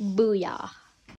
Booyah.